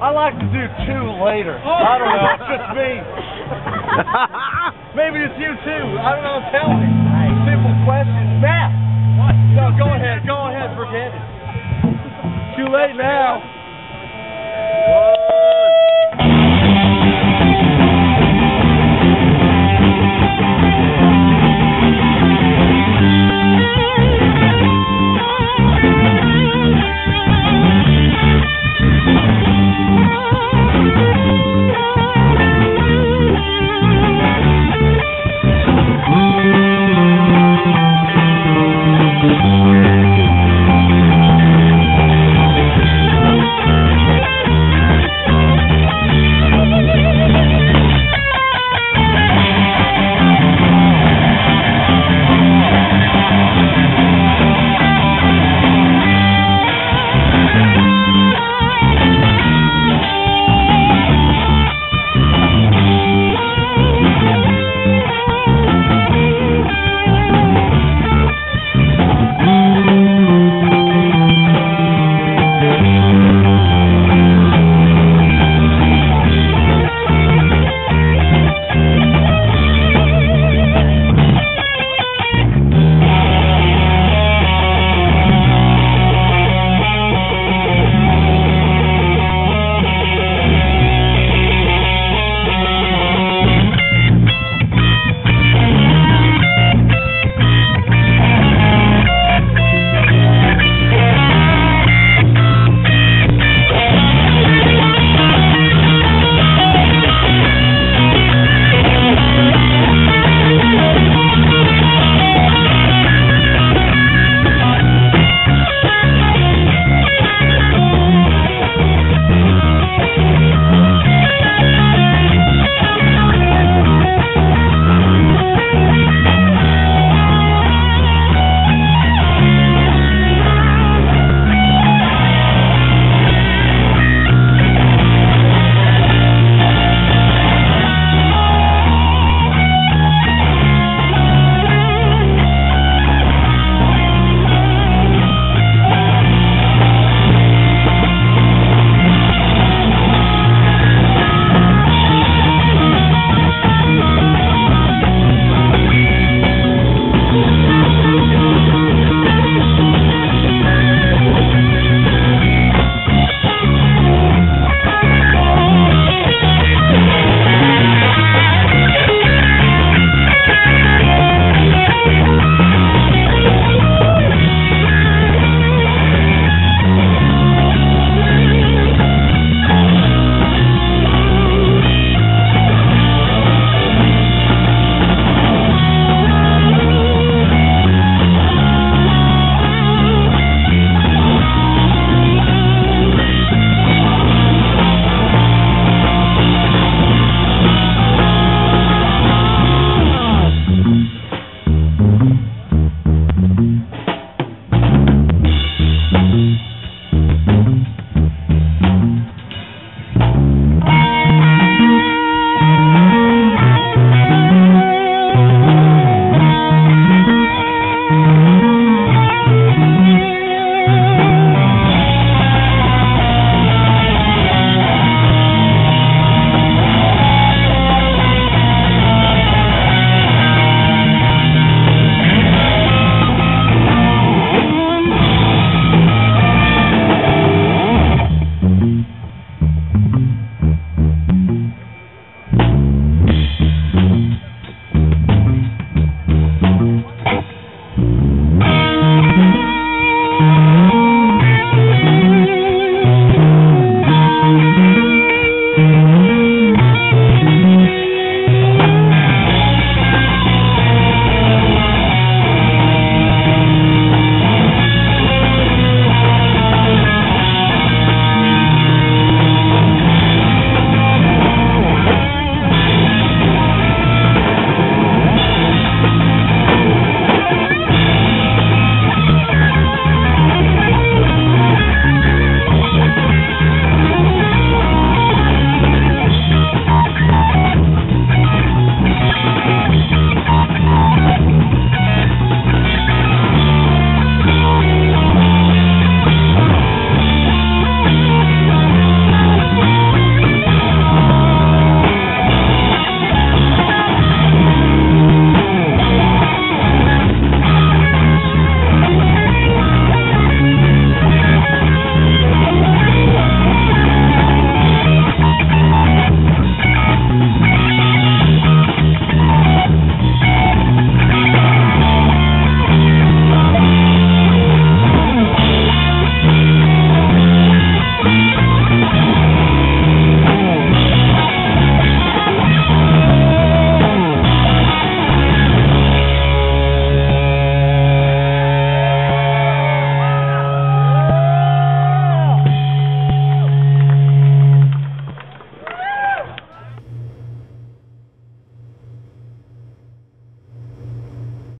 I like to do two later. Oh. I don't know. It's just me. Maybe it's you too. I don't know. Tell me. Simple question. Matt. No, go ahead. Go ahead. Forget it. Too late now.